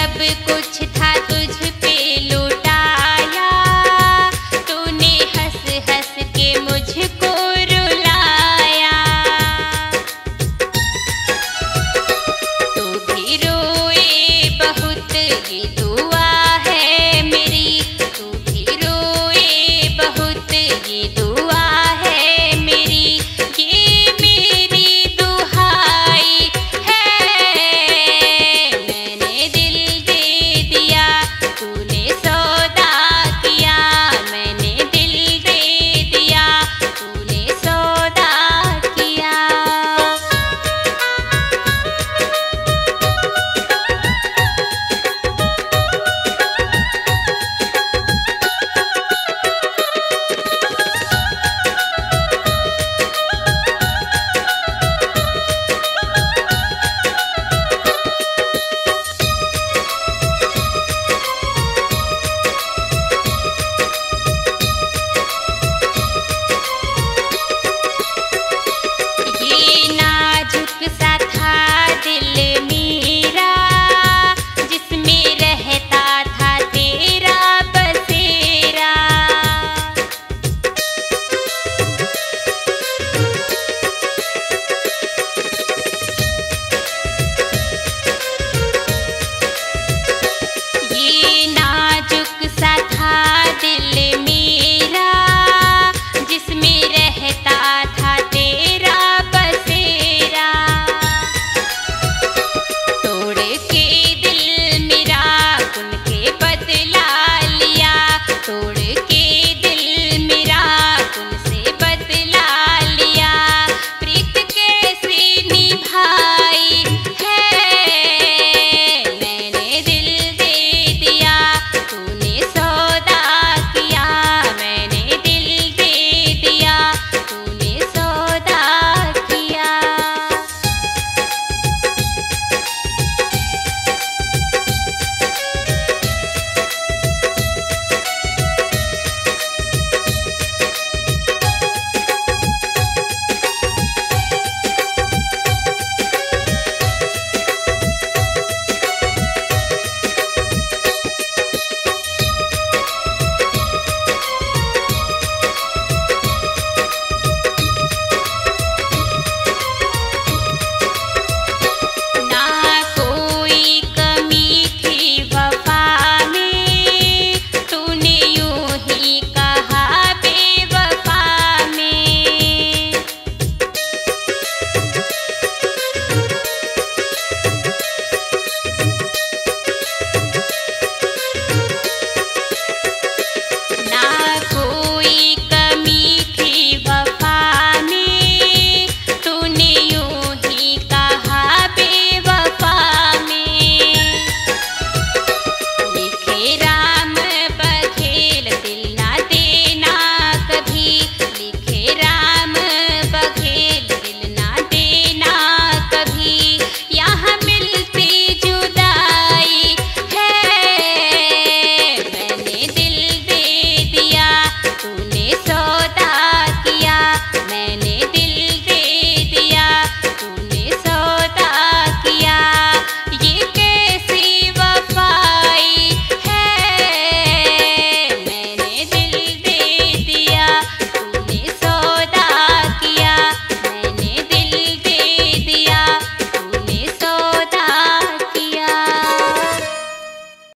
सब कुछ